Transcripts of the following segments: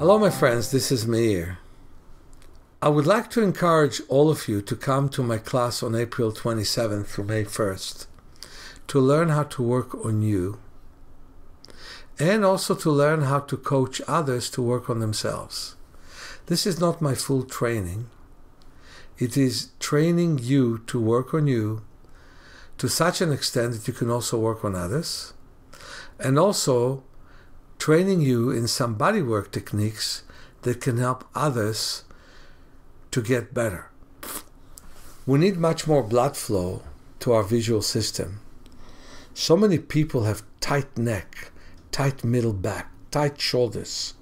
Hello, my friends, this is Meir. I would like to encourage all of you to come to my class on April 27th through May 1st to learn how to work on you and also to learn how to coach others to work on themselves. This is not my full training. It is training you to work on you to such an extent that you can also work on others, and also training you in some bodywork techniques that can help others to get better. We need much more blood flow to our visual system. So many people have tight neck, tight middle back, tight shoulders.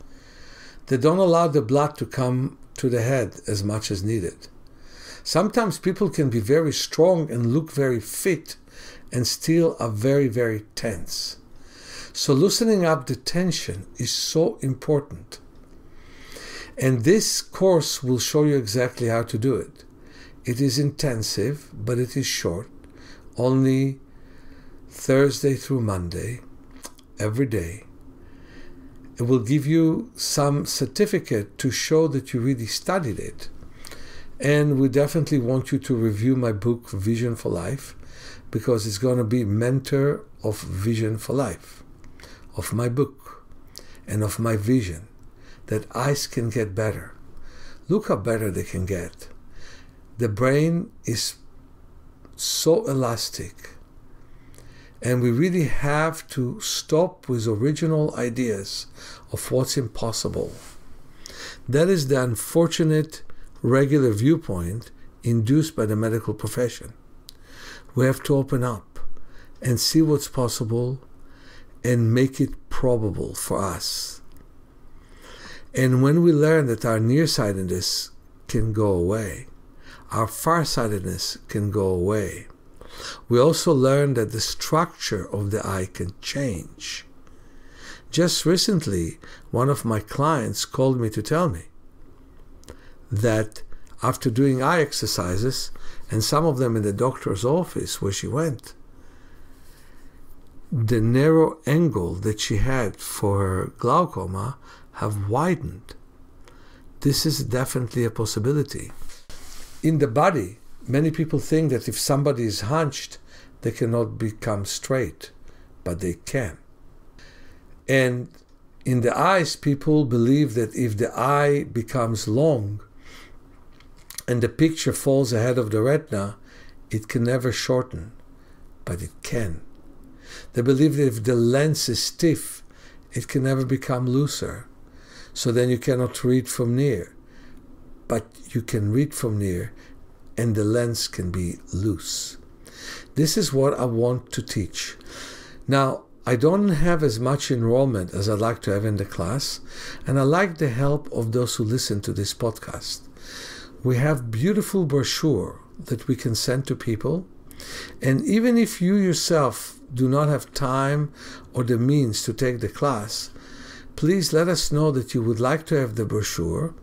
They don't allow the blood to come to the head as much as needed. Sometimes people can be very strong and look very fit and still are very, very tense. So loosening up the tension is so important. And this course will show you exactly how to do it. It is intensive, but it is short, only Thursday through Monday, every day. It will give you some certificate to show that you really studied it. And we definitely want you to review my book, Vision for Life, because it's going to be mentor of Vision for Life of my book and of my vision that eyes can get better. Look how better they can get. The brain is so elastic. And we really have to stop with original ideas of what's impossible. That is the unfortunate regular viewpoint induced by the medical profession. We have to open up and see what's possible and make it probable for us. And when we learn that our nearsightedness can go away, our farsightedness can go away, we also learn that the structure of the eye can change. Just recently, one of my clients called me to tell me that after doing eye exercises, and some of them in the doctor's office where she went, the narrow angle that she had for her glaucoma have widened. This is definitely a possibility. In the body, many people think that if somebody is hunched, they cannot become straight, but they can. And in the eyes, people believe that if the eye becomes long and the picture falls ahead of the retina, it can never shorten, but it can. They believe that if the lens is stiff, it can never become looser. So then you cannot read from near. But you can read from near, and the lens can be loose. This is what I want to teach. Now, I don't have as much enrollment as I'd like to have in the class, and I like the help of those who listen to this podcast. We have beautiful brochure that we can send to people, and even if you yourself do not have time or the means to take the class, please let us know that you would like to have the brochure.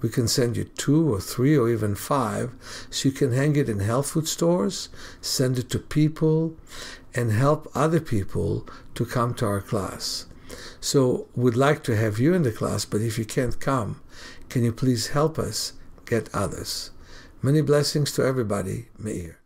We can send you two or three or even five so you can hang it in health food stores, send it to people, and help other people to come to our class. So we'd like to have you in the class, but if you can't come, can you please help us get others? Many blessings to everybody. Meir.